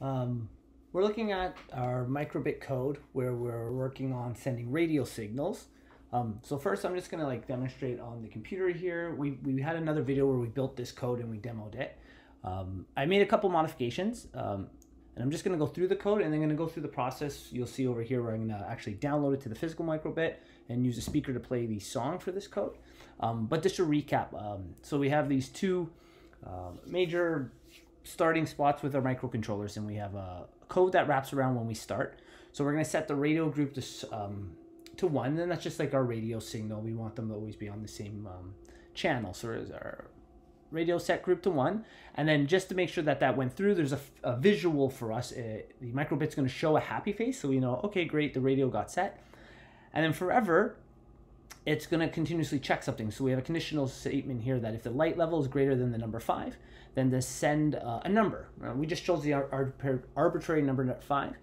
Um, we're looking at our microbit code where we're working on sending radio signals. Um, so first I'm just gonna like demonstrate on the computer here. We, we had another video where we built this code and we demoed it. Um, I made a couple modifications um, and I'm just gonna go through the code and then gonna go through the process. You'll see over here where I'm gonna actually download it to the physical microbit and use a speaker to play the song for this code. Um, but just to recap, um, so we have these two uh, major starting spots with our microcontrollers and we have a code that wraps around when we start. So we're going to set the radio group to, um, to one, and that's just like our radio signal. We want them to always be on the same um, channel. So our radio set group to one. And then just to make sure that that went through, there's a, a visual for us. Uh, the microbit's going to show a happy face. So we know, okay, great, the radio got set. And then forever, it's going to continuously check something. So we have a conditional statement here that if the light level is greater than the number five, then to send uh, a number. Uh, we just chose the ar arbitrary number five.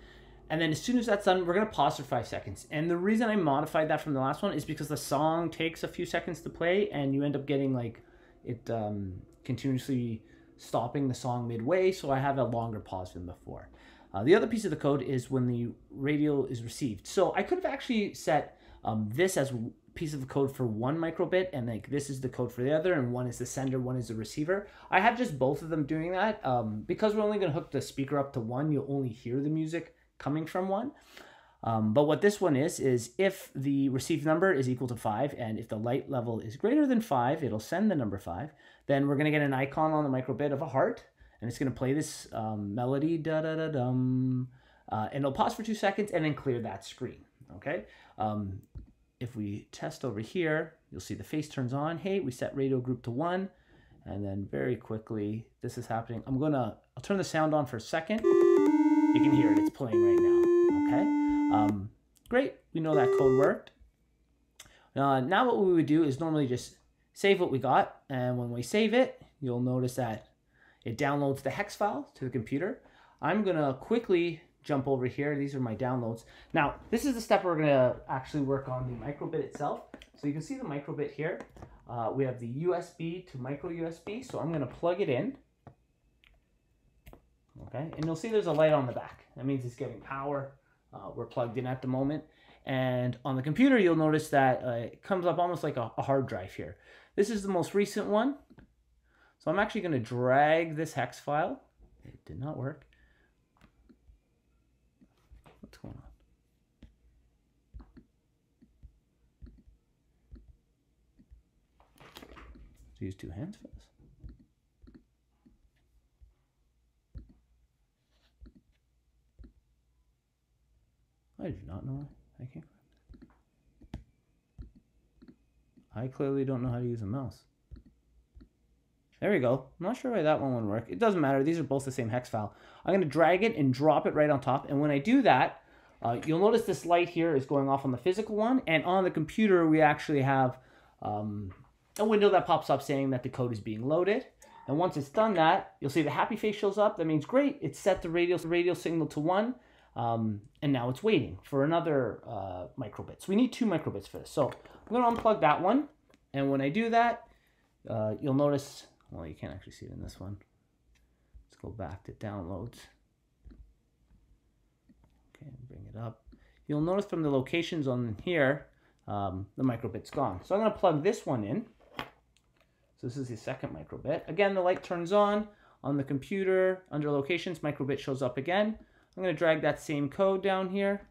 And then as soon as that's done, we're going to pause for five seconds. And the reason I modified that from the last one is because the song takes a few seconds to play and you end up getting like it um, continuously stopping the song midway. So I have a longer pause than before. Uh, the other piece of the code is when the radio is received. So I could have actually set um, this as piece of code for one microbit and like this is the code for the other and one is the sender one is the receiver. I have just both of them doing that. Um, because we're only going to hook the speaker up to one you'll only hear the music coming from one. Um, but what this one is is if the received number is equal to five and if the light level is greater than five it'll send the number five then we're going to get an icon on the microbit of a heart and it's going to play this um, melody da da da dum uh, and it'll pause for two seconds and then clear that screen okay? Um, if we test over here, you'll see the face turns on. Hey, we set radio group to one. And then very quickly, this is happening. I'm gonna, I'll turn the sound on for a second. You can hear it, it's playing right now, okay? Um, great, we know that code worked. Uh, now what we would do is normally just save what we got. And when we save it, you'll notice that it downloads the hex file to the computer. I'm gonna quickly jump over here. These are my downloads. Now, this is the step we're going to actually work on the microbit itself. So you can see the microbit here. Uh, we have the USB to micro USB. So I'm going to plug it in. Okay, and you'll see there's a light on the back. That means it's getting power. Uh, we're plugged in at the moment. And on the computer, you'll notice that uh, it comes up almost like a, a hard drive here. This is the most recent one. So I'm actually going to drag this hex file. It did not work. What's going on? use two hands for this. I do not know. I can't. I clearly don't know how to use a mouse. There we go. I'm not sure why that one would work. It doesn't matter. These are both the same hex file. I'm going to drag it and drop it right on top. And when I do that, uh, you'll notice this light here is going off on the physical one. And on the computer, we actually have um, a window that pops up saying that the code is being loaded. And once it's done that, you'll see the happy face shows up. That means great. It set the radio, radio signal to one. Um, and now it's waiting for another uh, microbit. So we need two microbits for this. So I'm going to unplug that one. And when I do that, uh, you'll notice well, you can't actually see it in this one. Let's go back to downloads. Okay, bring it up. You'll notice from the locations on here, um, the microbit's gone. So I'm going to plug this one in. So this is the second microbit. Again, the light turns on on the computer. Under locations, microbit shows up again. I'm going to drag that same code down here.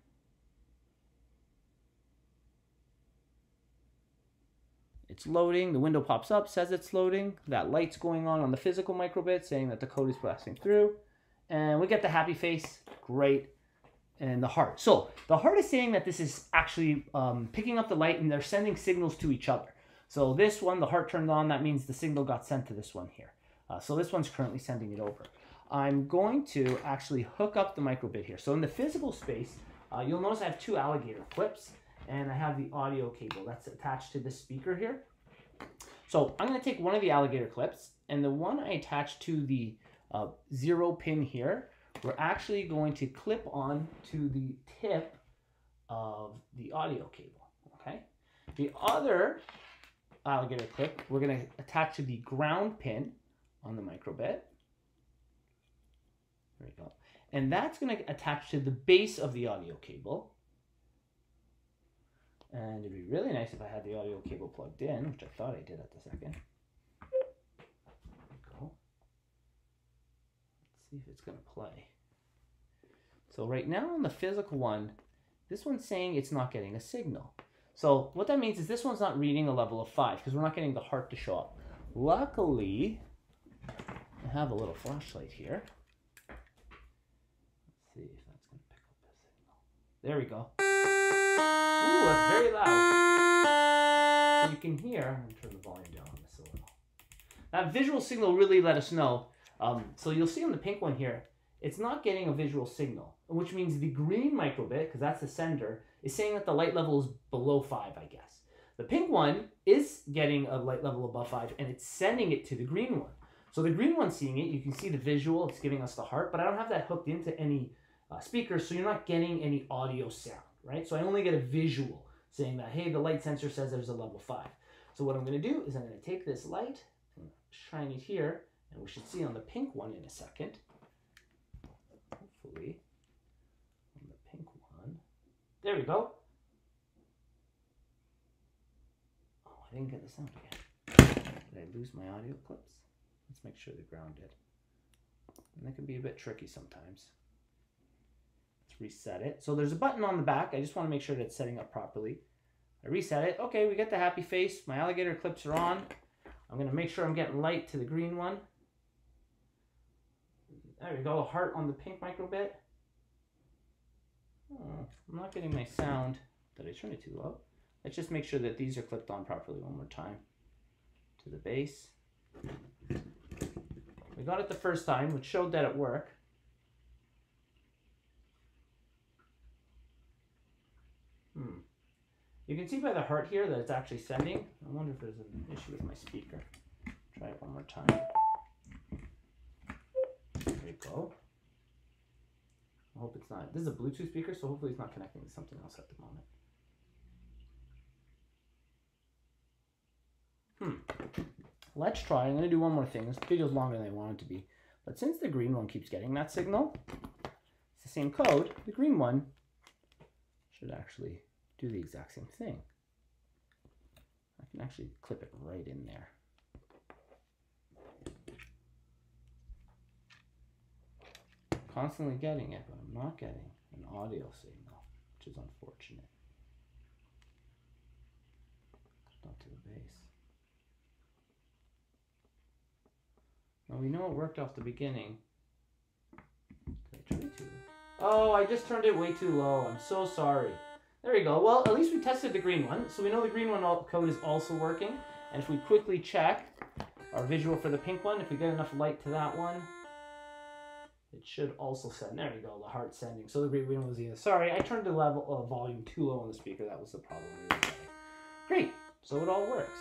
It's loading. The window pops up, says it's loading. That light's going on on the physical microbit saying that the code is passing through. And we get the happy face. Great. And the heart. So the heart is saying that this is actually um, picking up the light and they're sending signals to each other. So this one, the heart turned on. That means the signal got sent to this one here. Uh, so this one's currently sending it over. I'm going to actually hook up the microbit here. So in the physical space, uh, you'll notice I have two alligator clips and I have the audio cable that's attached to the speaker here. So I'm going to take one of the alligator clips and the one I attached to the uh, zero pin here, we're actually going to clip on to the tip of the audio cable, okay? The other alligator clip, we're going to attach to the ground pin on the microbit, right we go. And that's going to attach to the base of the audio cable. And it'd be really nice if I had the audio cable plugged in, which I thought I did at the second. Go. Let's see if it's going to play. So right now on the physical one, this one's saying it's not getting a signal. So what that means is this one's not reading a level of 5 because we're not getting the heart to show up. Luckily, I have a little flashlight here. Let's see if that's going to pick up the signal. There we go. Ooh, that's very loud. So you can hear, I'm turn the volume down on this a little. That visual signal really let us know. Um, so you'll see on the pink one here, it's not getting a visual signal, which means the green microbit, because that's the sender, is saying that the light level is below 5, I guess. The pink one is getting a light level above 5, and it's sending it to the green one. So the green one's seeing it. You can see the visual. It's giving us the heart, but I don't have that hooked into any uh, speakers, so you're not getting any audio sound, right? So I only get a visual saying that, hey, the light sensor says there's a level 5. So what I'm going to do is I'm going to take this light and shine it here, and we should see on the pink one in a second. Hopefully, on the pink one. There we go. Oh, I didn't get the sound again. Did I lose my audio clips? Let's make sure they're grounded. And that can be a bit tricky sometimes. Reset it. So there's a button on the back. I just want to make sure that it's setting up properly. I reset it. Okay, we get the happy face. My alligator clips are on. I'm going to make sure I'm getting light to the green one. There we go, a heart on the pink microbit. Oh, I'm not getting my sound. Did I turn it too low? Let's just make sure that these are clipped on properly one more time. To the base. We got it the first time, which showed that it worked. Hmm. You can see by the heart here that it's actually sending. I wonder if there's an issue with my speaker. Try it one more time. There you go. I hope it's not. This is a Bluetooth speaker, so hopefully it's not connecting to something else at the moment. Hmm. Let's try. I'm going to do one more thing. This video is longer than I want it to be. But since the green one keeps getting that signal, it's the same code. The green one should actually do the exact same thing. I can actually clip it right in there. constantly getting it, but I'm not getting an audio signal, which is unfortunate. Not to the base. Now we know it worked off the beginning. Oh, I just turned it way too low. I'm so sorry. There we go. Well, at least we tested the green one. So we know the green one code is also working. And if we quickly check our visual for the pink one, if we get enough light to that one, it should also send. There we go, the heart sending. So the green one was either. Sorry, I turned the level of volume too low on the speaker. That was the problem. Great. So it all works.